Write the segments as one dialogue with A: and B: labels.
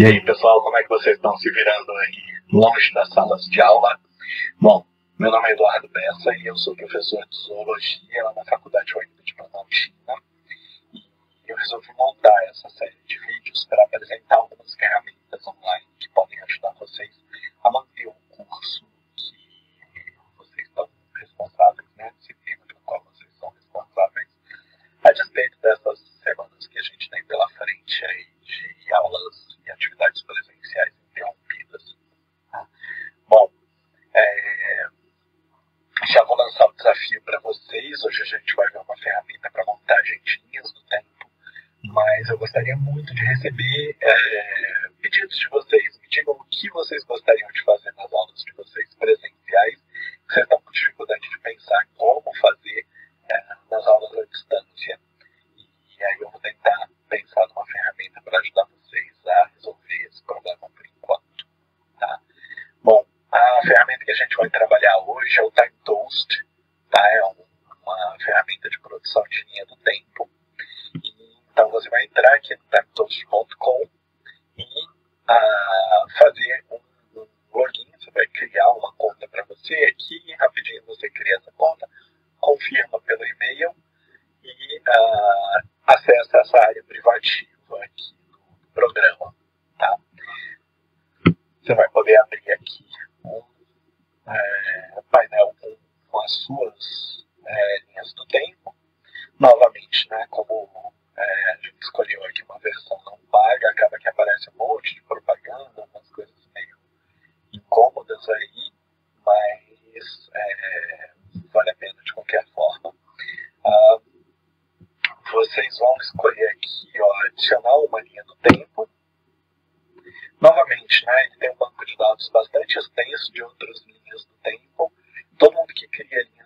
A: E aí, pessoal, como é que vocês estão se virando aí longe das salas de aula? Bom, meu nome é Eduardo Bessa e eu sou professor de zoologia lá na Faculdade Joaquim de Planaltina. E eu resolvi montar essa série de gente vai ver uma ferramenta para montar agendinhas do tempo, mas eu gostaria muito de receber é, pedidos de vocês. Me digam o que vocês gostariam de fazer nas aulas de vocês presenciais. Vocês estão com dificuldade de pensar como fazer é, nas aulas à distância. E aí eu vou tentar pensar numa ferramenta para ajudar vocês a resolver esse problema por enquanto. Tá? Bom, a ferramenta que a gente vai trabalhar hoje é o Time Toast. Tá? É uma ferramenta de produção de linha do tempo. Então você vai entrar aqui no timetoast.com e ah, fazer um, um login. Você vai criar uma conta para você aqui. Rapidinho você cria essa conta, confirma pelo e-mail e uh, acessa essa área privativa aqui do programa. Tá? Você vai poder abrir aqui um é, painel com, com, as suas do tempo. Novamente, né, como é, a gente escolheu aqui uma versão não paga, acaba que aparece um monte de propaganda, umas coisas meio incômodas aí, mas é, vale a pena de qualquer forma. Uh, vocês vão escolher aqui, ó, adicionar uma linha do tempo. Novamente, né, ele tem um banco de dados bastante extenso de outras linhas do tempo. Todo mundo que cria linha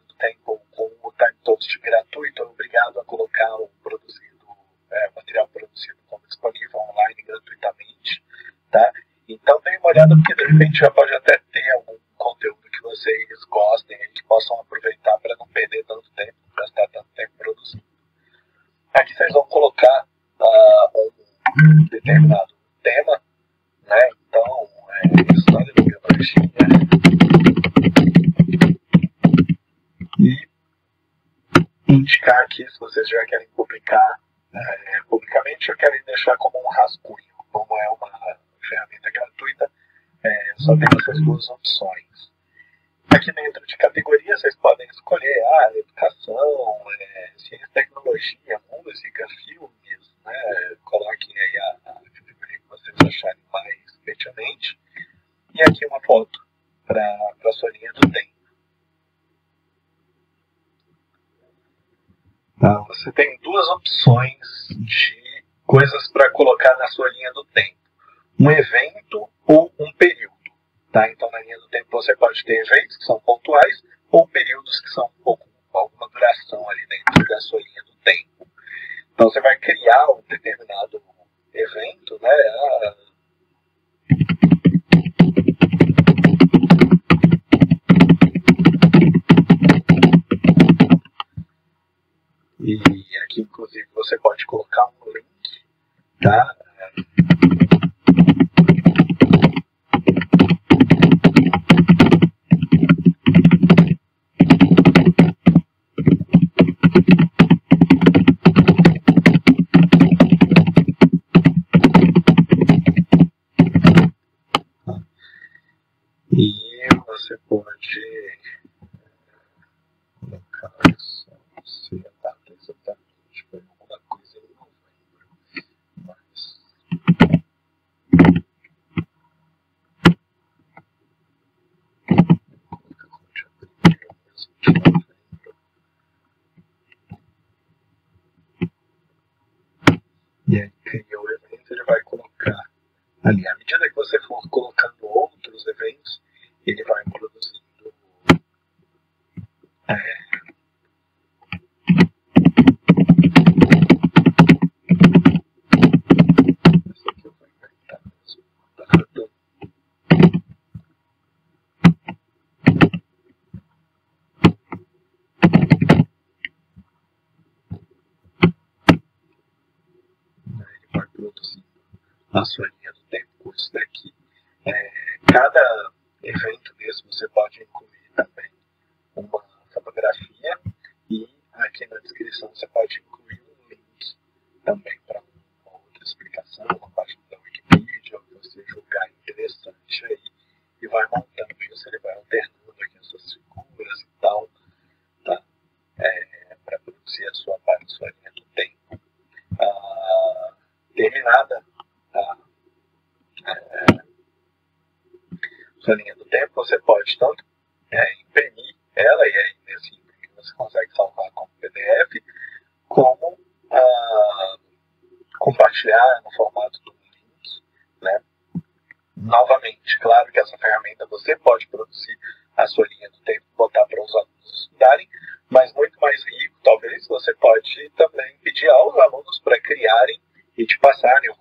A: Gratuito obrigado a colocar o produzido, é, material produzido como disponível online gratuitamente. Tá? Então dê uma olhada, porque de repente já pode até ter algum conteúdo que vocês gostem e que possam aproveitar para não perder tanto tempo, gastar tanto tempo produzindo. Aqui vocês vão colocar uh, um determinado tema, né? Então, é história da biologia. Indicar aqui se vocês já querem publicar é, publicamente ou querem deixar como um rascunho. Como é uma ferramenta gratuita, é, só tem essas duas opções. Aqui dentro de categoria vocês podem escolher ah, educação, é, ciência tecnologia, música, filmes, né? Coloquem aí a, categoria que vocês acharem mais pertinente. E aqui uma foto para a sua linha do tempo. Tá, você tem duas opções de coisas para colocar na sua linha do tempo. Um evento ou um período. Tá? Então, na linha do tempo, você pode ter eventos que são pontuais ou períodos que são pouco, alguma duração ali dentro da sua linha do tempo. Então, você vai criar um determinado evento, né? Inclusive, você pode colocar um link, tá? E você pode colocar isso, não sei a data exatamente, foi alguma coisa em novembro, mas E aí ele vai colocar ali. À medida que você for colocando outros eventos, ele vai produzindo é, esse aqui eu vou inventar mesmo, dado. Aí ele vai produzindo a sua linha do tempo isso daqui. É, cada evento desse você pode incluir também uma fotografia e aqui na descrição você pode incluir um link também para uma outra explicação, uma página da Wikipedia, que você julgar interessante aí e vai montando isso, ele vai alternando aqui essas figuras e tal, tá? É, para produzir a sua, a sua linha do tempo. Ah, terminada a, a, sua linha do tempo, você pode tanto é, imprimir ela, e aí imprimir você consegue salvar como PDF, como ah, compartilhar no formato do link, né? Novamente, claro que essa ferramenta você pode produzir a sua linha do tempo, botar para os alunos estudarem, mas muito mais rico, talvez, você pode também pedir aos alunos para criarem e te passarem compartilharem